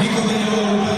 Rico ganhou